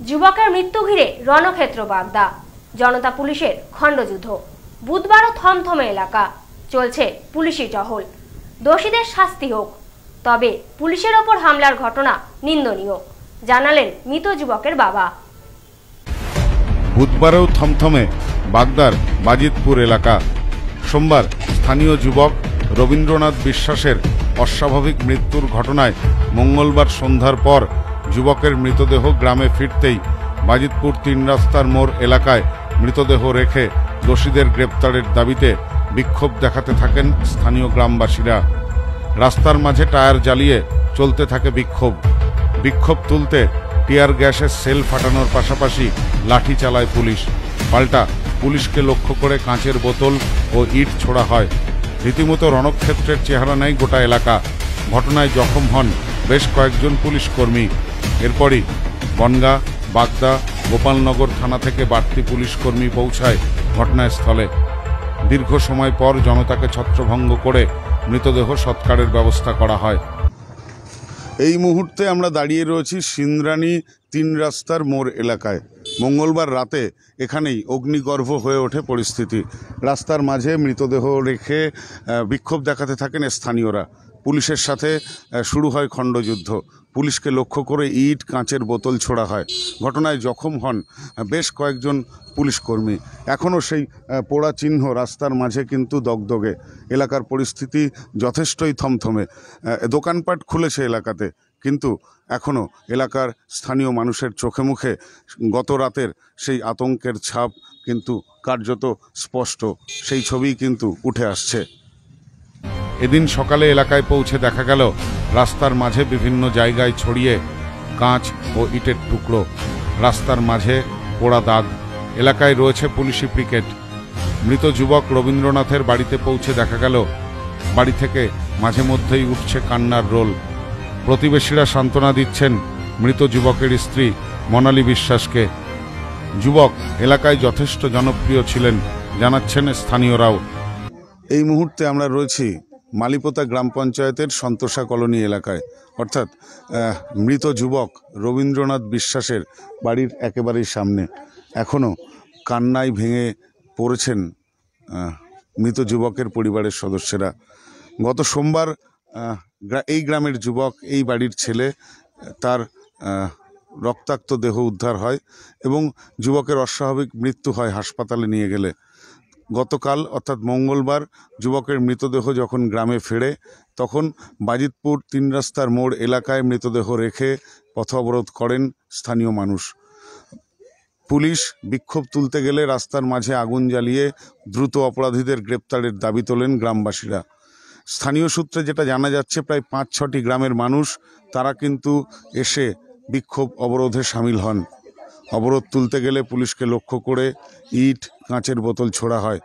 যুবকের মৃত্যু ঘিরে রণক্ষেত্র বাগদা। জনতা পুলিশের খণ্ডযুদ্ধ। বুধবারও থমথমে এলাকা। চলছে পুলিশি টহল। দোষীদের শাস্তি হোক। তবে পুলিশের ওপর হামলার ঘটনা নিন্দনীয়, জানালেন মৃত যুবকের বাবা। বুধবারেও থমথমে বাগদার বাজিতপুর এলাকা। সোমবার স্থানীয় যুবক রবীন্দ্রনাথ বিশ্বাসের অস্বাভাবিক মৃত্যুর ঘটনায় মঙ্গলবার সন্ধ্যার পর যুবকের মৃতদেহ গ্রামে ফিরতেই বাজিতপুর তিন রাস্তার মোড় এলাকায় মৃতদেহ রেখে দোষীদের গ্রেপ্তারের দাবিতে বিক্ষোভ দেখাতে থাকেন স্থানীয় গ্রামবাসীরা। রাস্তার মাঝে টায়ার জ্বালিয়ে চলতে থাকে বিক্ষোভ। বিক্ষোভ তুলতে টিয়ার গ্যাসের সেল ফাটানোর পাশাপাশি লাঠি চালায় পুলিশ। পাল্টা পুলিশকে লক্ষ্য করে কাঁচের বোতল ও ইট ছোড়া হয়। রীতিমতো রণক্ষেত্রের চেহারা নেয় গোটা এলাকা। ঘটনায় জখম হন বেশ কয়েকজন পুলিশ কর্মী। এরপরই বনগা, বাগদা, গোপালনগর থানা থেকে বাড়তি পুলিশ কর্মী পৌঁছায় ঘটনাস্থলে। দীর্ঘ সময় পর জনতাকে ছত্রভঙ্গ করে মৃতদেহ সৎকারের ব্যবস্থা করা হয়। এই মুহূর্তে আমরা দাঁড়িয়ে রয়েছি সিন্দ্রানী তিন রাস্তার মোড় এলাকায়। মঙ্গলবার রাতে এখানেই অগ্নিগর্ভ হয়ে ওঠে পরিস্থিতি। রাস্তার মাঝে মৃতদেহ রেখে বিক্ষোভ দেখাতে থাকেন স্থানীয়রা। পুলিশের সাথে শুরু হয় খণ্ডযুদ্ধ। পুলিশকে লক্ষ্য করে ইট, কাঁচের বোতল ছোড়া হয়। ঘটনায় জখম হন বেশ কয়েকজন পুলিশ কর্মী। এখনও সেই পোড়া চিহ্ন রাস্তার মাঝে কিন্তু দগদগে। এলাকার পরিস্থিতি যথেষ্টই থমথমে। দোকানপাট খুলেছে এলাকাতে, কিন্তু এখনও এলাকার স্থানীয় মানুষের চোখে মুখে গত রাতের সেই আতঙ্কের ছাপ কিন্তু কার্যত স্পষ্ট। সেই ছবিই কিন্তু উঠে আসছে। এদিন সকালে এলাকায় পৌঁছে দেখা গেল, রাস্তার মাঝে বিভিন্ন জায়গায় ছড়িয়ে কাঁচ ও ইটের টুকরো। রাস্তার মাঝে পোড়া দাগ। এলাকায় রয়েছে পুলিশি পিকেট। মৃত যুবক রবীন্দ্রনাথের বাড়িতে পৌঁছে দেখা গেল। বাড়ি থেকে মাঝে মধ্যেই উঠছে কান্নার রোল। প্রতিবেশীরা সান্ত্বনা দিচ্ছেন মৃত যুবকের স্ত্রী মনালী বিশ্বাসকে। যুবক এলাকায় যথেষ্ট জনপ্রিয় ছিলেন, জানাচ্ছেন স্থানীয়রাও। এই মুহূর্তে আমরা রয়েছি মালিপোতা গ্রাম পঞ্চায়েতের সন্তোষা কলোনি এলাকায়। অর্থাৎ মৃত যুবক রবীন্দ্রনাথ বিশ্বাসের বাড়ির একেবারেই সামনে। এখনও কান্নায় ভেঙে পড়েছেন মৃত যুবকের পরিবারের সদস্যরা। গত সোমবার এই গ্রামের যুবক, এই বাড়ির ছেলে, তার রক্তাক্ত দেহ উদ্ধার হয় এবং যুবকের অস্বাভাবিক মৃত্যু হয় হাসপাতালে নিয়ে গেলে। গতকাল, অর্থাৎ মঙ্গলবার, যুবকের মৃতদেহ যখন গ্রামে ফেরে, তখন বাজিতপুর তিন রাস্তার মোড় এলাকায় মৃতদেহ রেখে পথ অবরোধ করেন স্থানীয় মানুষ। পুলিশ বিক্ষোভ তুলতে গেলে রাস্তার মাঝে আগুন জ্বালিয়ে দ্রুত অপরাধীদের গ্রেপ্তারের দাবি তোলেন গ্রামবাসীরা। স্থানীয় সূত্রে যেটা জানা যাচ্ছে, প্রায় পাঁচ ছটি গ্রামের মানুষ, তারা কিন্তু এসে বিক্ষোভ অবরোধে সামিল হন। অবরোধ তুলতে গেলে পুলিশকে লক্ষ্য করে ইট, কাঁচের বোতল ছোড়া হয়।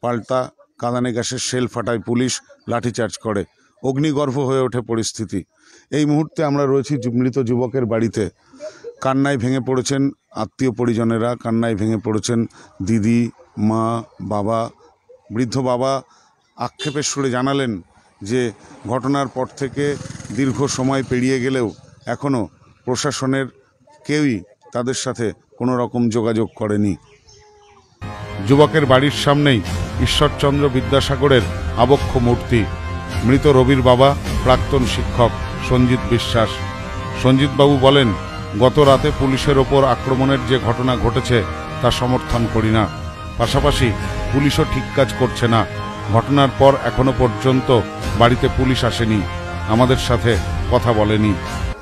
পাল্টা কাঁদানে গ্যাসের সেল ফাটায় পুলিশ, লাঠিচার্জ করে। অগ্নিগর্ভ হয়ে ওঠে পরিস্থিতি। এই মুহূর্তে আমরা রয়েছি মৃত যুবকের বাড়িতে। কান্নায় ভেঙে পড়েছেন আত্মীয় পরিজনেরা, কান্নায় ভেঙে পড়েছেন দিদি, মা, বাবা। বৃদ্ধ বাবা আক্ষেপের সুরে জানালেন যে, ঘটনার পর থেকে দীর্ঘ সময় পেরিয়ে গেলেও এখনও প্রশাসনের কেউই তাদের সাথে কোনো রকম যোগাযোগ করেনি। যুবকের বাড়ির সামনেই ঈশ্বরচন্দ্র বিদ্যাসাগরের আবক্ষ মূর্তি। মৃত রবির বাবা, প্রাক্তন শিক্ষক সঞ্জিত বিশ্বাস। সঞ্জিতবাবু বলেন, গত রাতে পুলিশের ওপর আক্রমণের যে ঘটনা ঘটেছে তা সমর্থন করি না। পাশাপাশি পুলিশও ঠিক কাজ করছে না। ঘটনার পর এখনও পর্যন্ত বাড়িতে পুলিশ আসেনি। আমাদের সাথে কথা বলেনি।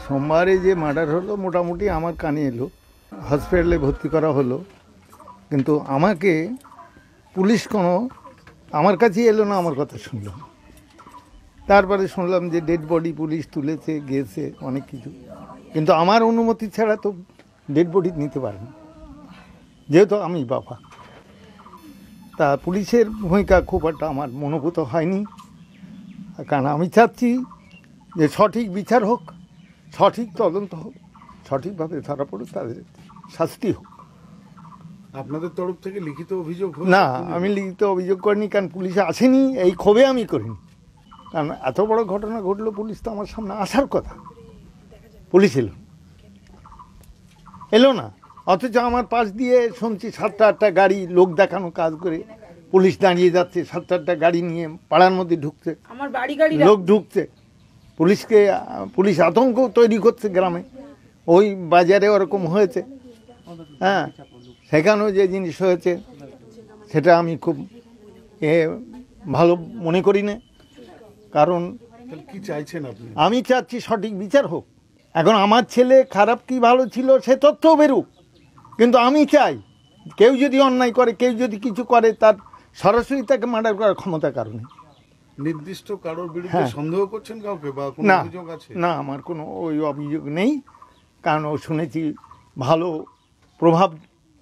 সোমবারে যে মার্ডার হলো, মোটামুটি আমার কানে এলো। হসপিটালে ভর্তি করা হলো, কিন্তু আমাকে পুলিশ কোনো আমার কাছেই এলো না, আমার কথা শুনলো না। তারপরে শুনলাম যে ডেড বডি পুলিশ তুলেছে, গেছে, অনেক কিছু। কিন্তু আমার অনুমতি ছাড়া তো ডেড বডি নিতে পারে না যেহেতু আমি বাবা। তা পুলিশের ভূমিকা খুব একটা আমার মনোভূত হয়নি। কারণ আমি চাচ্ছি যে সঠিক বিচার হোক, সঠিক তদন্ত হোক, সঠিকভাবে ধরা পড়ুক তাদের। শাস্তি হোক। আপনাদের তরফ থেকে লিখিত অভিযোগ না আমি লিখিত অভিযোগ করিনি কারণ পুলিশ আসেনি এই ক্ষোভে আমি করিনি। কারণ এত বড় ঘটনা ঘটলো পুলিশ তো আমার সামনে আসার কথা। পুলিশ এলো। এলো না। অথচ আমার পাশ দিয়ে শুনছি সাতটা আটটা গাড়ি লোক দেখানো কাজ করে পুলিশ দাঁড়িয়ে যাচ্ছে সাতটা আটটা গাড়ি নিয়ে পাড়ার মধ্যে ঢুকছে। আমার বাড়ি গাড়ি লোক ঢুকছে। পুলিশকে পুলিশ আতঙ্ক তৈরি করছে গ্রামে। ওই বাজারে ওরকম হয়েছে। হ্যাঁ সেখানেও যে জিনিস হয়েছে সেটা আমি খুব এ ভালো মনে করি না। কারণ কি চাইছেন আপনি? আমি চাচ্ছি সঠিক বিচার হোক। এখন আমার ছেলে খারাপ কি ভালো ছিল সে তথ্যও বেরুক। কিন্তু আমি চাই কেউ যদি অন্যায় করে কেউ যদি কিছু করে তার সরাসরি তাকে মার্ডার করার ক্ষমতা কারণে। নির্দিষ্ট কারোর বিরুদ্ধে হ্যাঁ। সন্দেহ করছেন কাউকে বা কোনো অভিযোগ আছে? না আমার কোনো ওই অভিযোগ নেই। কারণ ও শুনেছি ভালো প্রভাব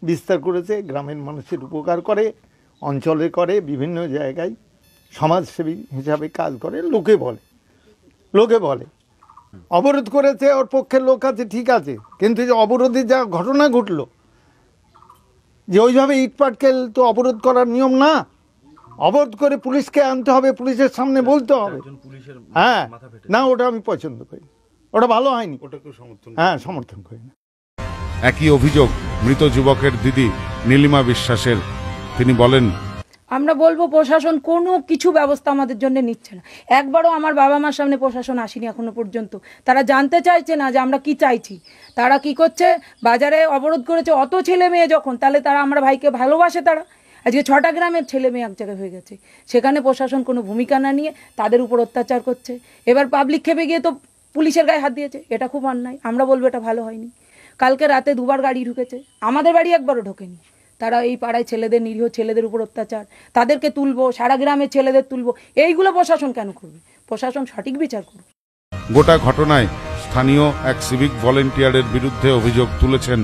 বিস্তার করেছে গ্রামের মানুষের উপকার করে অঞ্চলে করে বিভিন্ন জায়গায় সমাজসেবী হিসাবে কাজ করে লোকে বলে। লোকে বলে। অবরোধ করেছে ওর পক্ষের লোক আছে ঠিক আছে। কিন্তু যে অবরোধে যা ঘটনা ঘটলো যে ওইভাবে ইটপাটকেল তো অবরোধ করার নিয়ম না। অবরোধ করে পুলিশকে আনতে হবে পুলিশের সামনে বলতে হবে। হ্যাঁ না ওটা আমি পছন্দ করি। ওটা ভালো হয়নি। হ্যাঁ সমর্থন করি না একই অভিযোগ মৃত যুবকের দিদি নীলিমা বিশ্বাসের। তিনি বলেন, আমরা বলব প্রশাসন কোনো কিছু ব্যবস্থা আমাদের জন্য নিচ্ছে না। একবারও আমার বাবা মার সামনে প্রশাসন আসেনি এখনও পর্যন্ত। তারা জানতে চাইছে না যে আমরা কি চাইছি। তারা কি করছে? বাজারে অবরোধ করেছে। অত ছেলে মেয়ে যখন, তাহলে তারা আমার ভাইকে ভালোবাসে তারা। আজকে ছটা গ্রামের ছেলে মেয়ে এক জায়গায় হয়ে গেছে। সেখানে প্রশাসন কোনো ভূমিকা না নিয়ে তাদের উপর অত্যাচার করছে। এবার পাবলিক খেপে গিয়ে তো পুলিশের গায়ে হাত দিয়েছে। এটা খুব অন্যায়। আমরা বলব এটা ভালো হয়নি। কালকে রাতে দুবার গাড়ি ঢুকেছে। আমাদের বাড়ি একবারও ঢোকেনি। তারা এই পাড়ায় ছেলেদের নিরীহ, ছেলেদের উপর অত্যাচার। তাদেরকে তুলবো, সারা গ্রামের ছেলেদের তুলবো। এইগুলো প্রশাসন কেন করবে? প্রশাসন সঠিক বিচার করবে গোটা ঘটনায় স্থানীয় এক সিভিক ভলেন্টিয়ারের বিরুদ্ধে অভিযোগ তুলেছেন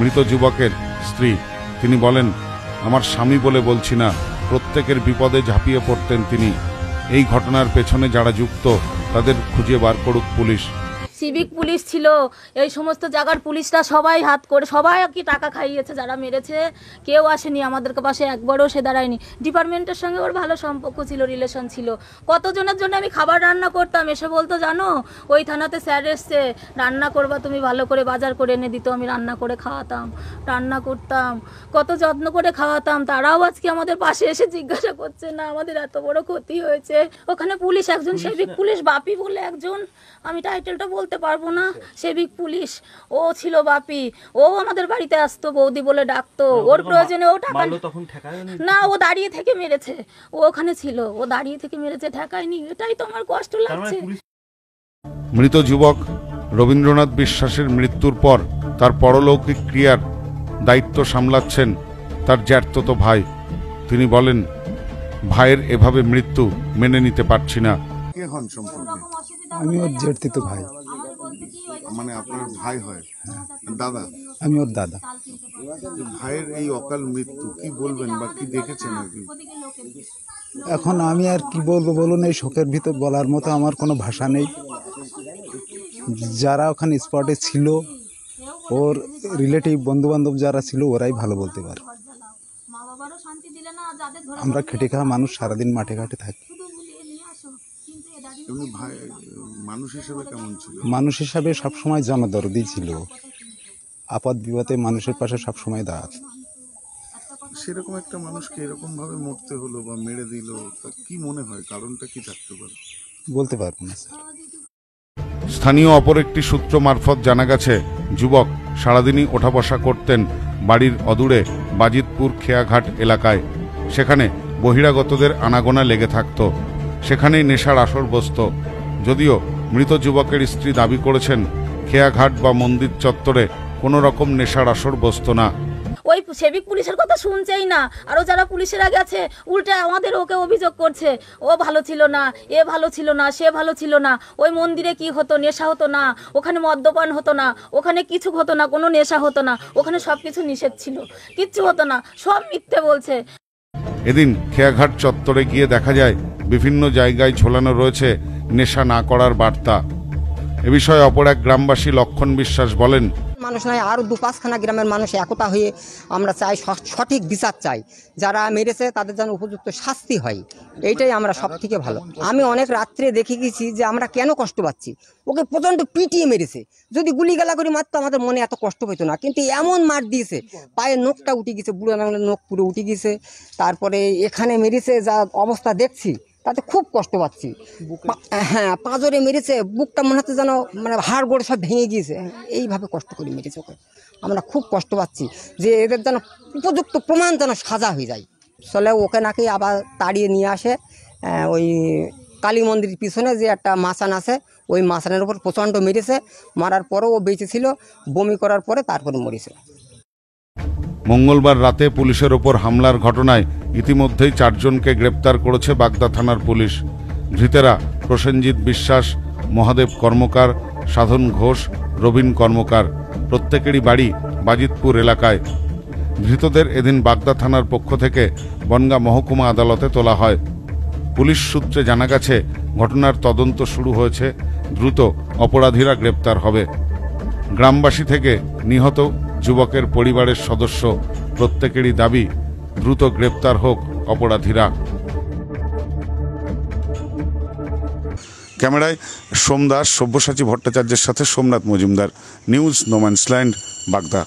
মৃত যুবকের স্ত্রী। তিনি বলেন, আমার স্বামী বলে বলছি না। প্রত্যেকের বিপদে ঝাঁপিয়ে পড়তেন তিনি। এই ঘটনার পেছনে যারা যুক্ত, তাদের খুঁজে বার করুক পুলিশ। সিভিক পুলিশ ছিল এই সমস্ত জায়গার পুলিশরা সবাই হাত করে সবাই কি টাকা খাইয়েছে যারা মেরেছে। কেউ আসেনি আমাদের পাশে একবারও সে দাঁড়ায়নি। ডিপার্টমেন্টের সঙ্গে ওর ভালো সম্পর্ক ছিল রিলেশন ছিল। কতজনের জন্য আমি খাবার রান্না করতাম এসে বলতো জানো ওই থানাতে স্যার এসছে রান্না করবা তুমি ভালো করে বাজার করে এনে দিত আমি রান্না করে খাওয়াতাম রান্না করতাম কত যত্ন করে খাওয়াতাম। তারাও আজকে আমাদের পাশে এসে জিজ্ঞাসা করছে না আমাদের এত বড় ক্ষতি হয়েছে। ওখানে পুলিশ একজন সেবিক পুলিশ বাপি বলে একজন আমি টাইটেলটা বলতে পারব না। সেবিক পুলিশ ও ছিল বাপি ও আমাদের বাড়িতে আসতো বৌদি বলে ডাকতো। ওর প্রয়োজনে ও টাকা না ও দাঁড়িয়ে থেকে মেরেছে। ও ওখানে ছিল ও দাঁড়িয়ে থেকে মেরেছে ঠেকায়নি। এটাই তো আমার কষ্ট লাগছে। মৃত যুবক রবীন্দ্রনাথ বিশ্বাসের মৃত্যুর পর তার পরলৌকিক ক্রিয়ার দায়িত্ব সামলাচ্ছেন তার জ্যাঠতো ভাই। তিনি বলেন ভাইয়ের এভাবে মৃত্যু মেনে নিতে পারছি না। আমি ওর জেঠতিত ভাই। মানে আপনার ভাই হয়। দাদা? আমি ওর দাদা। ভাইয়ের এই অকাল মৃত্যু কি বলবেন বা কি দেখেছেন আর কি? এখন আমি আর কি বলব বলুন এই শোকের ভিতর বলার মতো আমার কোনো ভাষা নেই। যারা ওখানে স্পটে ছিল ওর রিলেটিভ বন্ধু বান্ধব যারা ছিল ওরাই ভালো বলতে পারে। আমরা খেটে খাওয়া মানুষ সারাদিন মাঠে ঘাটে থাকি। ভাই মানুষ হিসেবে কেমন ছিল? মানুষ হিসাবে সবসময় জনদরদি ছিল। আপদ বিপদে মানুষের পাশে সবসময় দাঁড়াত। সেরকম একটা মানুষকে এরকম ভাবে মরতে হলো বা মেরে দিল তা কি মনে হয়? কারণটা কি থাকতে পারে? বলতে পারব না স্যার। স্থানীয় অপর একটি সূত্র মারফত জানা গেছে যুবক সারাদিনই ওঠা বসা করতেন বাড়ির অদূরে বাজিতপুর খেয়াঘাট এলাকায়। সেখানে বহিরাগতদের আনাগোনা লেগে থাকত। সেখানেই নেশার আসর বসত। যদিও মৃত যুবকের স্ত্রী দাবি করেছেন খেয়াঘাট বা মন্দির চত্বরে কোনো রকম নেশার আসর বসত না। ওই সেবিক পুলিশের কথা শুনছেই না। আরও যারা পুলিশের আগে আছে উল্টে আমাদের ওকে অভিযোগ করছে। ও ভালো ছিল না এ ভালো ছিল না সে ভালো ছিল না। ওই মন্দিরে কি হতো নেশা হতো না। ওখানে মদ্যপান হতো না। ওখানে কিছু হতো না কোনো নেশা হতো না। ওখানে সব কিছু নিষেধ ছিল। কিচ্ছু হতো না সব মিথ্যে বলছে। এদিন খেয়াঘাট চত্বরে গিয়ে দেখা যায় বিভিন্ন জায়গায় ঝোলানো রয়েছে নেশা না করার বার্তা। এ বিষয়ে অপর এক গ্রামবাসী লক্ষণ বিশ্বাস বলেন, মানুষ নয় আরও দু পাঁচখানা গ্রামের মানুষ একতা হয়ে আমরা চাই সঠিক বিচার চাই। যারা মেরেছে, তাদের যেন উপযুক্ত শাস্তি হয়। এইটাই আমরা সব থেকে ভালো। আমি অনেক রাত্রে দেখে গেছি যে আমরা কেন কষ্ট পাচ্ছি? ওকে প্রচণ্ড পিটিয়ে মেরেছে। যদি গুলি গালা করে মারতো, আমাদের মনে এত কষ্ট পেতো না। কিন্তু এমন মার দিয়েছে পায়ের নখটা উঠে গেছে, বুড়ো আঙুলের নখ পুরো উঠে গেছে। তারপরে এখানে মেরেছে, যা অবস্থা দেখছি তাতে খুব কষ্ট পাচ্ছি। হ্যাঁ পাঁজরে মেরেছে বুকটা মনে হচ্ছে যেন মানে হাড় গোড় সব ভেঙে গিয়েছে। এইভাবে কষ্ট করে মেরেছে ওকে। আমরা খুব কষ্ট পাচ্ছি যে এদের যেন উপযুক্ত প্রমাণ যেন সাজা হয়ে যায়। চলে ওকে নাকি আবার তাড়িয়ে নিয়ে আসে ওই কালী মন্দিরের পিছনে যে একটা মাসান আছে ওই মাসানের উপর প্রচণ্ড মেরেছে। মারার পরেও ও বেঁচে ছিল বমি করার পরে তারপরে মরেছে। মঙ্গলবার রাতে পুলিশের ওপর হামলার ঘটনায় ইতিমধ্যেই চারজনকে গ্রেপ্তার করেছে বাগদা থানার পুলিশ। ধৃতেরা প্রসেনজিৎ বিশ্বাস, মহাদেব কর্মকার, সাধন ঘোষ, রবীন কর্মকার। প্রত্যেকেরই বাড়ি বাজিতপুর এলাকায়। ধৃতদের এদিন বাগদা থানার পক্ষ থেকে বনগাঁ মহকুমা আদালতে তোলা হয়। পুলিশ সূত্রে জানা গেছে, ঘটনার তদন্ত শুরু হয়েছে। দ্রুত অপরাধীরা গ্রেপ্তার হবে। গ্রামবাসী থেকে নিহত যুবকের পরিবারের সদস্য প্রত্যেকেরই দাবি, দ্রুত গ্রেপ্তার হোক অপরাধীরা। ক্যামেরায় সোমদাস সব্যসাচী ভট্টাচার্যের সাথে Somnath Majumdar, news no man's land Bagda.